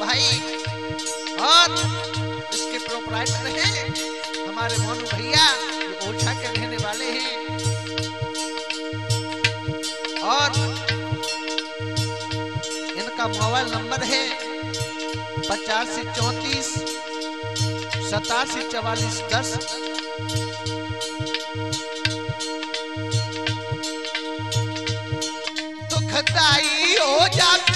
भाई और इसके प्रोपराइटर हैं। हमारे मोनू भैया ओछा के रहने वाले हैं। और इनका मोबाइल नंबर है पचासी चौतीस सतासी चवालीस दस। दुखदाई हो जा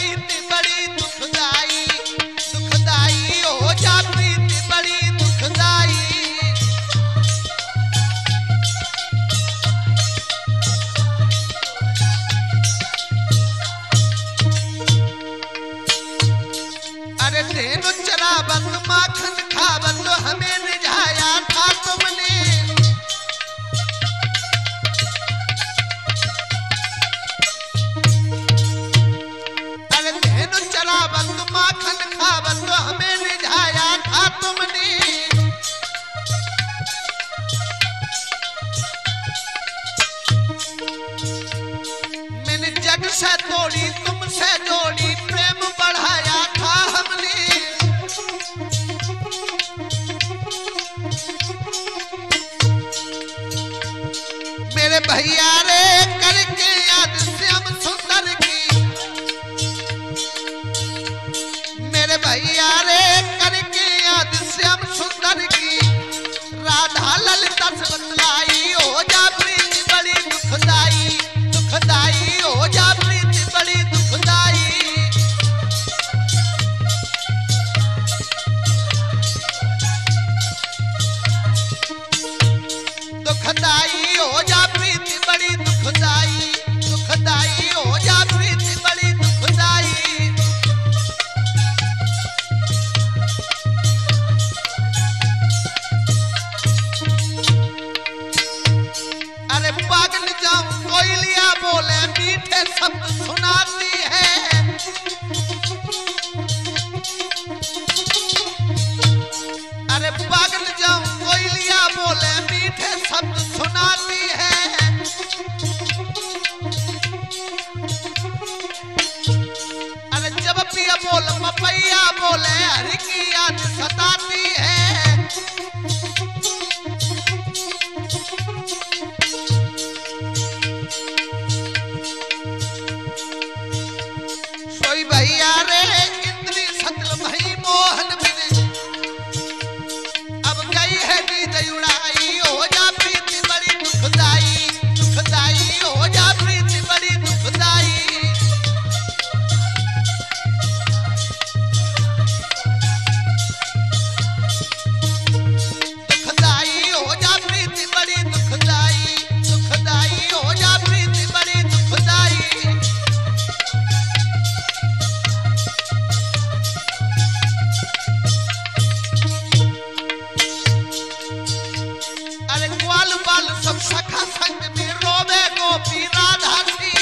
बंद माखन खा बंद हमें रिझाया था तुमने। मैंने जग से तोड़ी, तुमसे जोड़ी, प्रेम बढ़ाया था हमने। मेरे भैया राधा ललिता से बतलाई बोल मपैया बोले हरि की याद सताती है। ग्वाल बाल सब सखा संग में रोवे गोपी राधा सी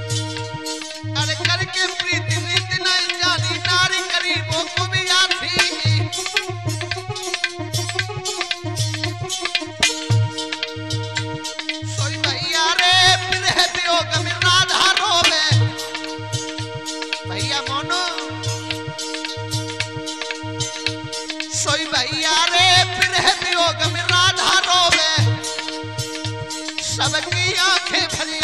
अरे करके प्रीति रीति न जानी, नारी गरीबों को भी आती सोई भैया रे वियोग में राधा रोवे। भैया सबकी आँखें भरी